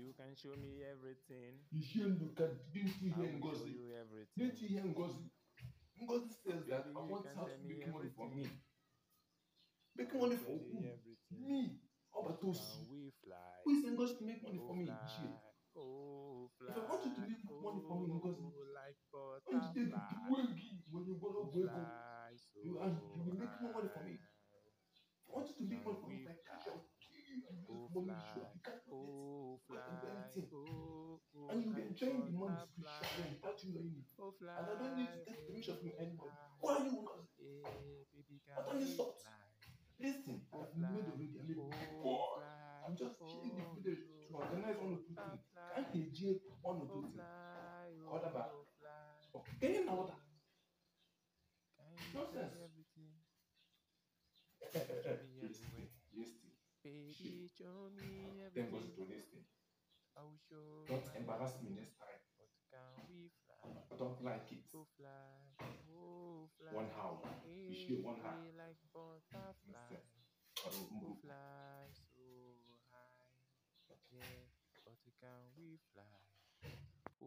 You can show me everything. You hear Luka, didn't you I hear will show Ngozi? you everything. Didn't you hear Ngozi? Ngozi says that I want her to make money for me. Oh, oh, Making money for who? everything. Me. Oh, Those? we fly? Who is Ngozi to make money Oh for me? Shit. oh fly, If I want you to make money for me, Ngozi, oh like why you take the butterfly, when you go oh to Wego? You you will make more money for me. I want you to make money for me, if I catch fly? you, I'll kill you and Oh use money enjoying the money butterfly, spiritually without you knowing it. oh fly, And I don't need to take permission from oh anybody. fly. Why are you Ngozi? Hey, baby, Why can don't you we stop? fly? Listen, Oh I've made fly, already. I made oh before. fly, I'm just chilling the oh village to organize one or two things. butterfly, Can't he jail one or oh two things? fly, Order back. oh fly. Oh, Can you know that? Can you show me Nonsense. everything? Eh, eh, eh, me Listen, everywhere. listen. Baby, show me Then goes everything. to listen. I will show Don't embarrass me next time. But can we fly? I don't like it. Oh fly, oh fly. One hour. You should one hour. Hey, like butterfly. Fly so high. Yeah, but can we fly?